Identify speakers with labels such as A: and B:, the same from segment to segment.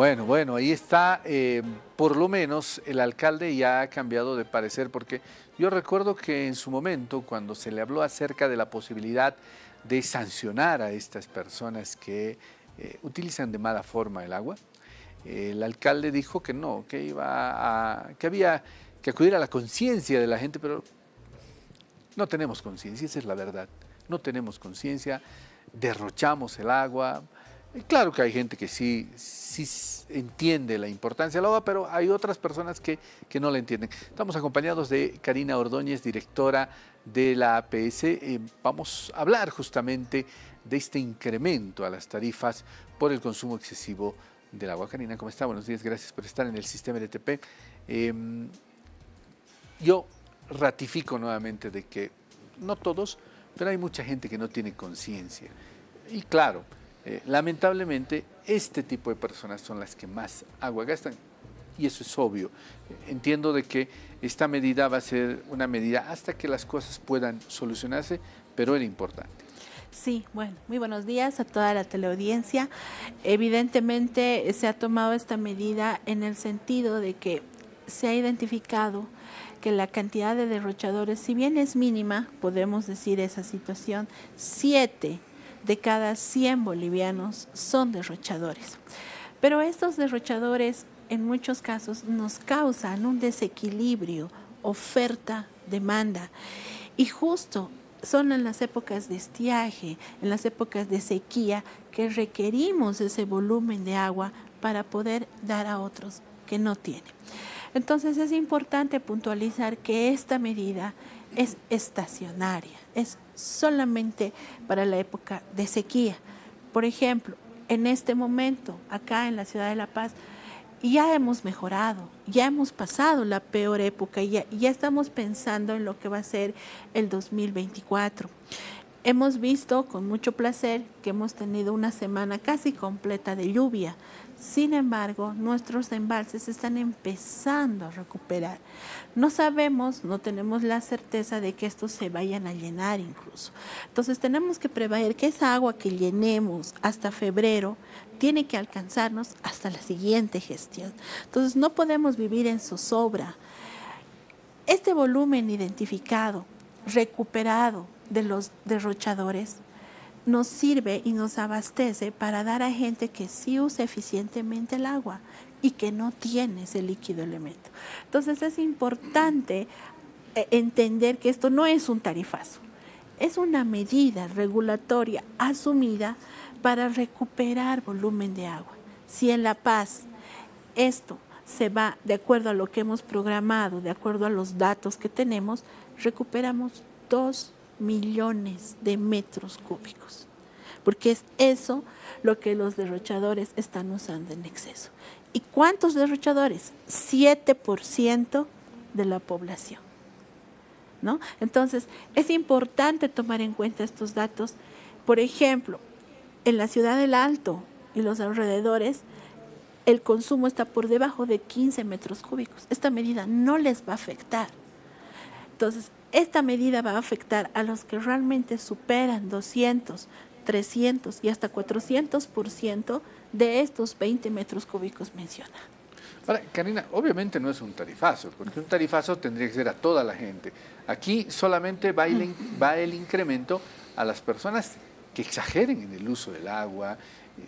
A: Bueno, bueno, ahí está. Eh, por lo menos el alcalde ya ha cambiado de parecer porque yo recuerdo que en su momento, cuando se le habló acerca de la posibilidad de sancionar a estas personas que eh, utilizan de mala forma el agua, el alcalde dijo que no, que iba a, que había que acudir a la conciencia de la gente, pero no tenemos conciencia, esa es la verdad. No tenemos conciencia, derrochamos el agua, Claro que hay gente que sí, sí entiende la importancia del agua, pero hay otras personas que, no la entienden. Estamos acompañados de Karina Ordóñez, directora de la APS. Eh, vamos a hablar justamente de este incremento a las tarifas por el consumo excesivo del agua. Karina, ¿cómo está? Buenos días, gracias por estar en el sistema LTP. Em, yo ratifico nuevamente de que no todos, pero hay mucha gente que no tiene conciencia. Y claro, eh, lamentablemente, este tipo de personas son las que más agua gastan y eso es obvio. Entiendo de que esta medida va a ser una medida hasta que las cosas puedan solucionarse, pero era importante.
B: Sí, bueno, muy buenos días a toda la teleaudiencia. Evidentemente se ha tomado esta medida en el sentido de que se ha identificado que la cantidad de derrochadores, si bien es mínima, podemos decir esa situación, siete de cada 100 bolivianos son derrochadores. Pero estos derrochadores en muchos casos nos causan un desequilibrio oferta-demanda. Y justo son en las épocas de estiaje, en las épocas de sequía, que requerimos ese volumen de agua para poder dar a otros que no tienen. Entonces es importante puntualizar que esta medida es estacionaria, es solamente para la época de sequía. Por ejemplo, en este momento, acá en la ciudad de La Paz, ya hemos mejorado, ya hemos pasado la peor época ya, ya, estamos pensando en lo que va a ser el 2024. Hemos visto con mucho placer que hemos tenido una semana casi completa de lluvia. Sin embargo, nuestros embalses están empezando a recuperar. No sabemos, no tenemos la certeza de que estos se vayan a llenar incluso. Entonces tenemos que prever que esa agua que llenemos hasta febrero tiene que alcanzarnos hasta la siguiente gestión. Entonces no podemos vivir en zozobra. Este volumen identificado, recuperado de los derrochadores, nos sirve y nos abastece para dar a gente que sí usa eficientemente el agua y que no tiene ese líquido elemento. Entonces es importante eh, entender que esto no es un tarifazo, es una medida regulatoria asumida para recuperar volumen de agua. Si en La Paz esto se va de acuerdo a lo que hemos programado, de acuerdo a los datos que tenemos, recuperamos dos millones de metros cúbicos, porque es eso lo que los derrochadores están usando en exceso. ¿Y cuántos derrochadores? 7% de la población. ¿No? Entonces, es importante tomar en cuenta estos datos. Por ejemplo, en la ciudad del Alto y los alrededores, el consumo está por debajo de 15 metros cúbicos. Esta medida no les va a afectar. Entonces, esta medida va a afectar a los que realmente superan 200, 300 y hasta 400% de estos 20 metros cúbicos mencionados.
A: Ahora, Karina, obviamente no es un tarifazo, porque un tarifazo tendría que ser a toda la gente. Aquí solamente va el, va el incremento a las personas que exageren en el uso del agua.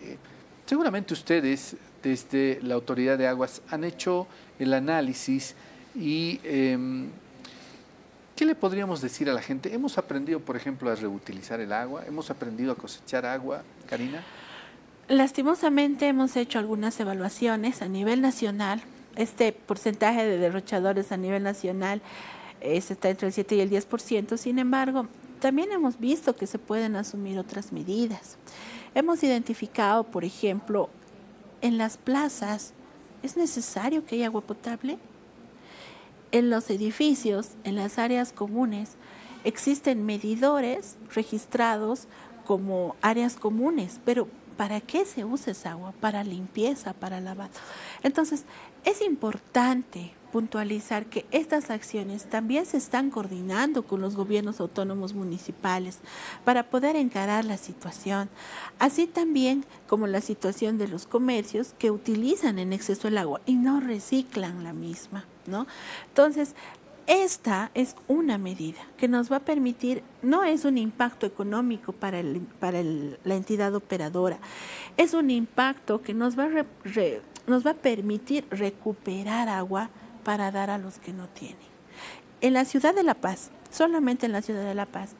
A: Eh, seguramente ustedes, desde la Autoridad de Aguas, han hecho el análisis y em, ¿Qué le podríamos decir a la gente? ¿Hemos aprendido, por ejemplo, a reutilizar el agua? ¿Hemos aprendido a cosechar agua, Karina?
B: Lastimosamente hemos hecho algunas evaluaciones a nivel nacional. Este porcentaje de derrochadores a nivel nacional está entre el 7 y el 10%. Sin embargo, también hemos visto que se pueden asumir otras medidas. Hemos identificado, por ejemplo, en las plazas, ¿es necesario que haya agua potable? En los edificios, en las áreas comunes, existen medidores registrados como áreas comunes, pero ¿para qué se usa esa agua? Para limpieza, para lavado. Entonces, es importante puntualizar que estas acciones también se están coordinando con los gobiernos autónomos municipales para poder encarar la situación, así también como la situación de los comercios que utilizan en exceso el agua y no reciclan la misma, ¿no? Entonces, esta es una medida que nos va a permitir, no es un impacto económico para, la entidad operadora, es un impacto que nos va, a nos va a permitir recuperar agua para dar a los que no tienen. En la ciudad de La Paz, solamente en la ciudad de La Paz,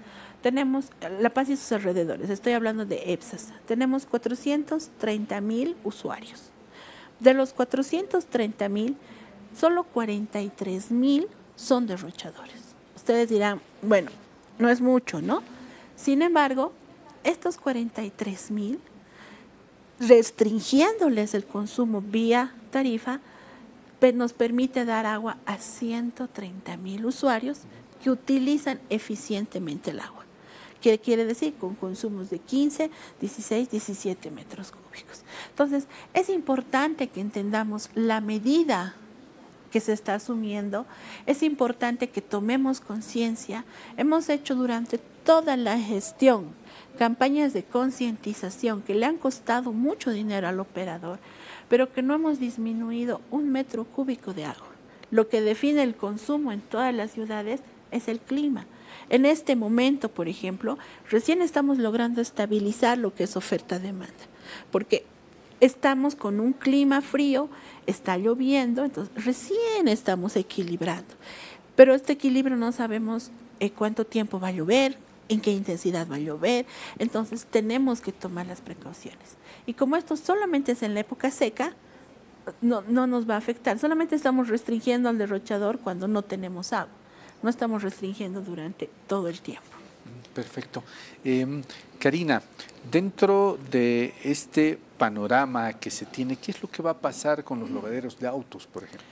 B: tenemos La Paz y sus alrededores, estoy hablando de EPSAS, tenemos 430 mil usuarios. De los 430 mil, solo 43 mil son derrochadores. Ustedes dirán, bueno, no es mucho, ¿no? Sin embargo, estos 43 mil, restringiéndoles el consumo vía tarifa, nos permite dar agua a 130 mil usuarios que utilizan eficientemente el agua. ¿Qué quiere decir? Con consumos de 15, 16, 17 metros cúbicos. Entonces, es importante que entendamos la medida que se está asumiendo. Es importante que tomemos conciencia. Hemos hecho durante toda la gestión campañas de concientización que le han costado mucho dinero al operador pero que no hemos disminuido un metro cúbico de agua. Lo que define el consumo en todas las ciudades es el clima. En este momento, por ejemplo, recién estamos logrando estabilizar lo que es oferta-demanda, porque estamos con un clima frío, está lloviendo, entonces recién estamos equilibrando. Pero este equilibrio no sabemos eh, cuánto tiempo va a llover, en qué intensidad va a llover, entonces tenemos que tomar las precauciones. Y como esto solamente es en la época seca, no, no nos va a afectar, solamente estamos restringiendo al derrochador cuando no tenemos agua, no estamos restringiendo durante todo el tiempo.
A: Perfecto. Em, Karina, dentro de este panorama que se tiene, ¿qué es lo que va a pasar con los lavaderos de autos, por ejemplo?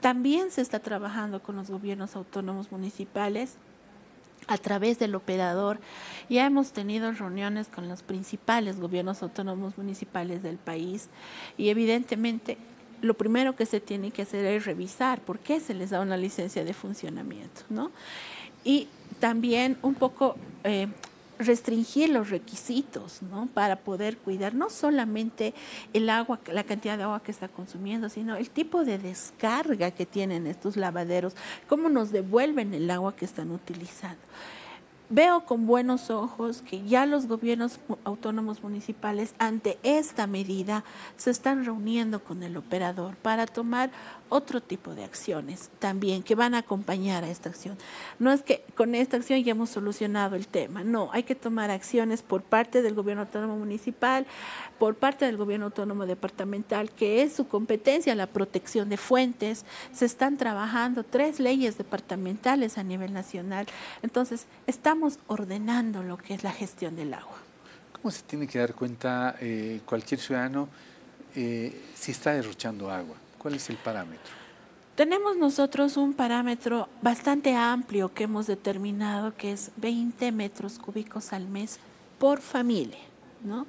B: También se está trabajando con los gobiernos autónomos municipales a través del operador. Ya hemos tenido reuniones con los principales gobiernos autónomos municipales del país y evidentemente lo primero que se tiene que hacer es revisar por qué se les da una licencia de funcionamiento, ¿no? Y también un poco eh, restringir los requisitos ¿no? para poder cuidar no solamente el agua, la cantidad de agua que está consumiendo, sino el tipo de descarga que tienen estos lavaderos, cómo nos devuelven el agua que están utilizando. Veo con buenos ojos que ya los gobiernos autónomos municipales ante esta medida se están reuniendo con el operador para tomar otro tipo de acciones también que van a acompañar a esta acción. No es que con esta acción ya hemos solucionado el tema, no, hay que tomar acciones por parte del gobierno autónomo municipal, por parte del gobierno autónomo departamental, que es su competencia la protección de fuentes. Se están trabajando tres leyes departamentales a nivel nacional. Entonces, estamos ordenando lo que es la gestión del agua.
A: ¿Cómo se tiene que dar cuenta eh, cualquier ciudadano eh, si está derrochando agua? ¿Cuál es el parámetro?
B: Tenemos nosotros un parámetro bastante amplio que hemos determinado que es 20 metros cúbicos al mes por familia, ¿no?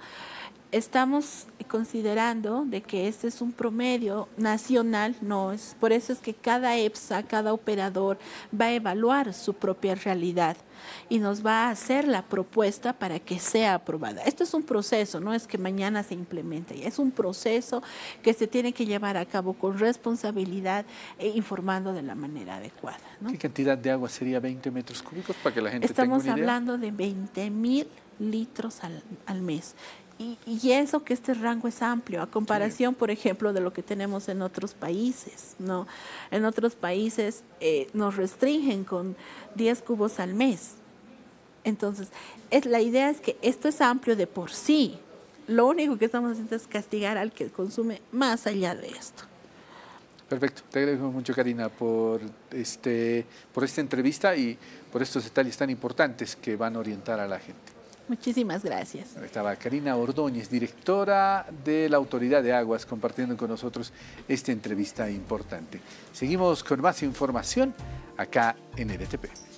B: Estamos considerando de que este es un promedio nacional, no es por eso es que cada EPSA, cada operador va a evaluar su propia realidad y nos va a hacer la propuesta para que sea aprobada. Esto es un proceso, no es que mañana se implemente, es un proceso que se tiene que llevar a cabo con responsabilidad e informando de la manera adecuada.
A: ¿Qué cantidad de agua sería 20 metros cúbicos para que la gente
B: Estamos
A: tenga
B: una idea? hablando de 20 mil litros al, al mes. Y, eso que este rango es amplio, a comparación, por ejemplo, de lo que tenemos en otros países, ¿no? En otros países eh, nos restringen con 10 cubos al mes. Entonces, es, la idea es que esto es amplio de por sí. Lo único que estamos haciendo es castigar al que consume más allá de esto.
A: Perfecto, te agradezco mucho Karina por, este, por esta entrevista y por estos detalles tan importantes que van a orientar a la gente.
B: Muchísimas gracias.
A: Estaba Karina Ordóñez, directora de la Autoridad de Aguas, compartiendo con nosotros esta entrevista importante. Seguimos con más información acá en RTP.